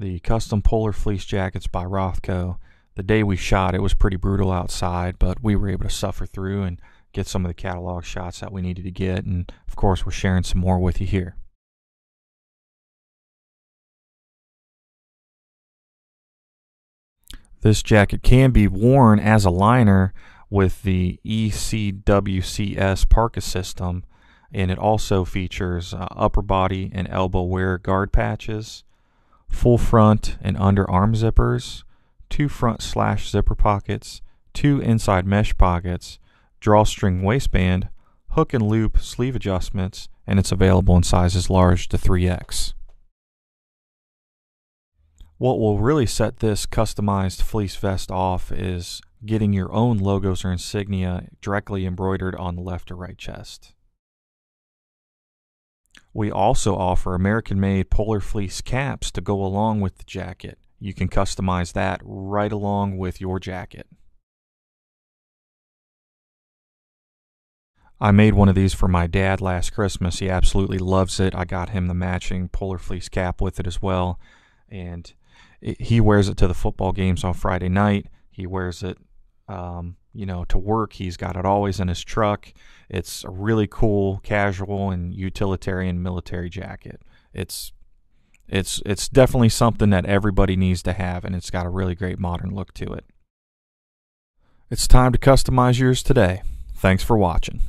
the custom polar fleece jackets by Rothco. The day we shot, it was pretty brutal outside, but we were able to suffer through and get some of the catalog shots that we needed to get. And of course, we're sharing some more with you here. This jacket can be worn as a liner with the ECWCS parka system, and it also features uh, upper body and elbow wear guard patches, full front and underarm zippers, two front slash zipper pockets, two inside mesh pockets, drawstring waistband, hook and loop sleeve adjustments, and it's available in sizes large to 3X. What will really set this customized fleece vest off is getting your own logos or insignia directly embroidered on the left or right chest. We also offer American made polar fleece caps to go along with the jacket. You can customize that right along with your jacket. I made one of these for my dad last Christmas. He absolutely loves it. I got him the matching polar fleece cap with it as well. And he wears it to the football games on Friday night. He wears it, um, you know, to work. He's got it always in his truck. It's a really cool, casual, and utilitarian military jacket. It's it's it's definitely something that everybody needs to have, and it's got a really great modern look to it. It's time to customize yours today. Thanks for watching.